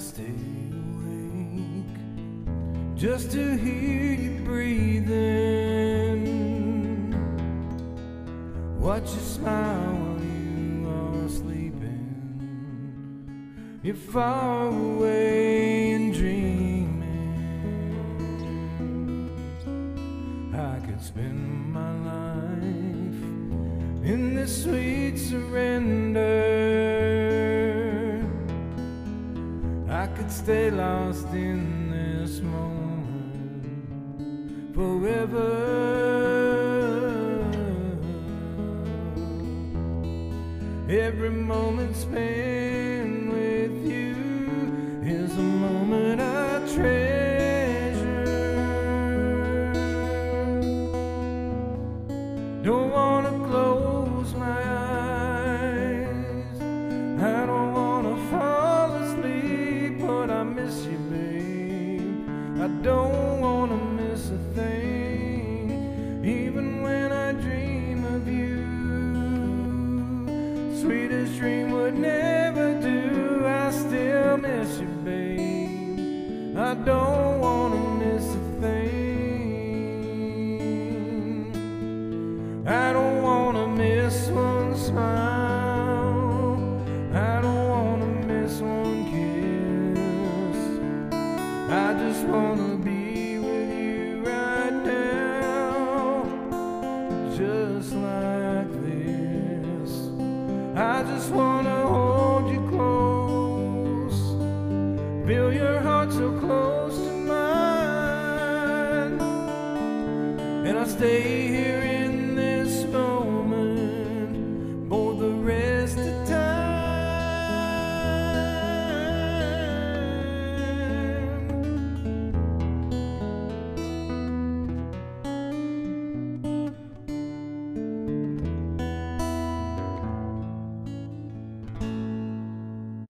stay awake just to hear you breathing. Watch you smile while you are sleeping. You're far away and dreaming. I could spend my life in this sweet surrender. Stay lost in this moment forever. Every moment spent with Sweetest dream would never do. I still miss you, babe. I don't wanna miss a thing. I don't wanna miss one smile. I don't wanna miss one kiss. I just wanna be just wanna hold you close, feel your heart so close to mine, and I'll stay here